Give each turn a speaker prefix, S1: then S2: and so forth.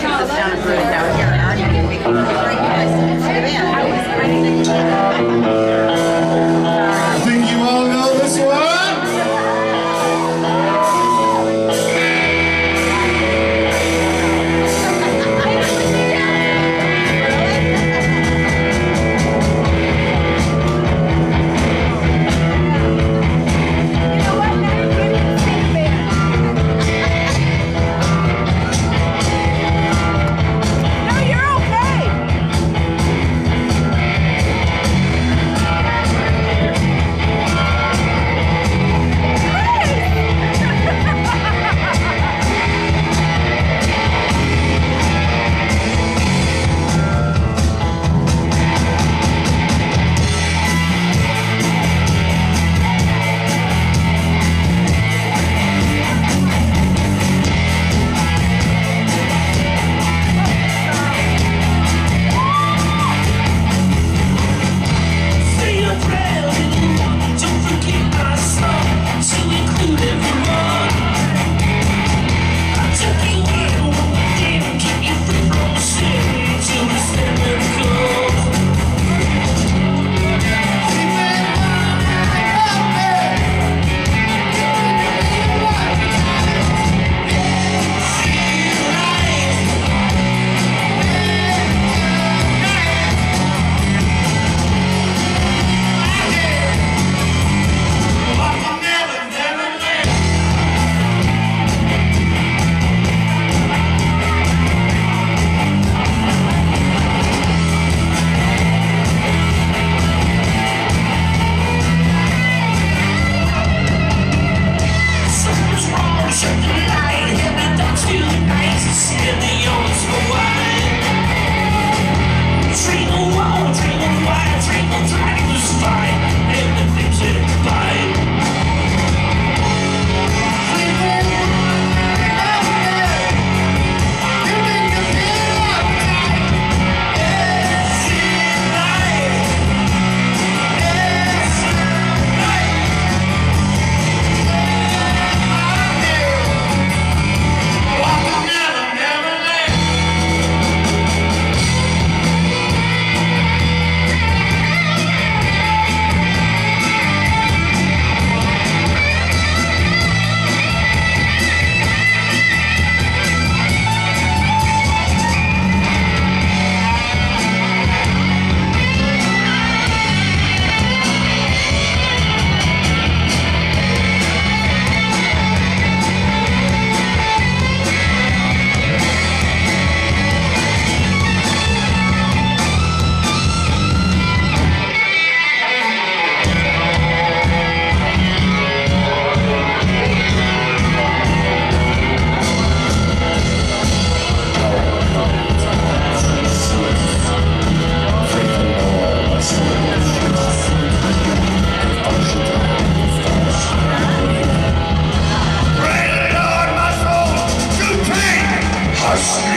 S1: Well, Yes.